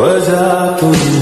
was.